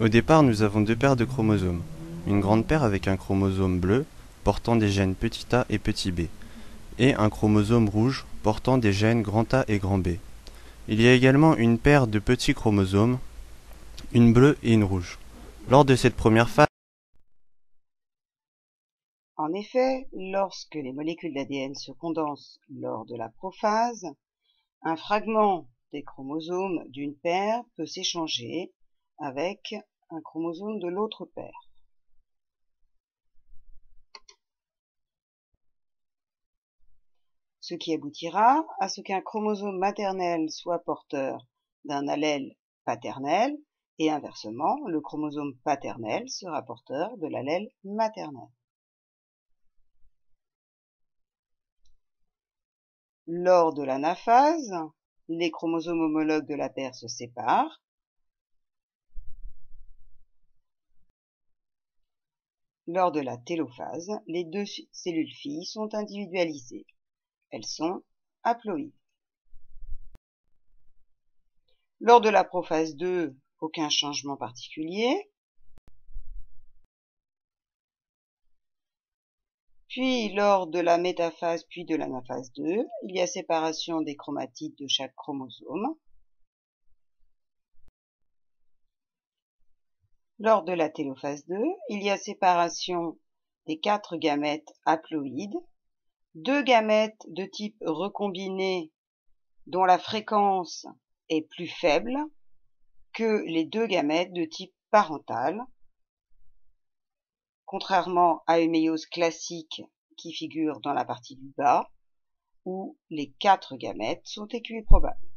Au départ, nous avons deux paires de chromosomes. Une grande paire avec un chromosome bleu portant des gènes petit a et petit b, et un chromosome rouge portant des gènes grand A et grand B. Il y a également une paire de petits chromosomes, une bleue et une rouge. Lors de cette première phase, En effet, lorsque les molécules d'ADN se condensent lors de la prophase, un fragment des chromosomes d'une paire peut s'échanger avec un chromosome de l'autre paire. Ce qui aboutira à ce qu'un chromosome maternel soit porteur d'un allèle paternel et inversement, le chromosome paternel sera porteur de l'allèle maternel. Lors de l'anaphase, les chromosomes homologues de la paire se séparent. Lors de la télophase, les deux cellules filles sont individualisées. Elles sont haploïdes. Lors de la prophase 2, aucun changement particulier. Puis, lors de la métaphase puis de l'anaphase 2, il y a séparation des chromatides de chaque chromosome. Lors de la télophase 2, il y a séparation des quatre gamètes haploïdes, deux gamètes de type recombiné dont la fréquence est plus faible que les deux gamètes de type parental, contrairement à une méiose classique qui figure dans la partie du bas, où les quatre gamètes sont équiprobables.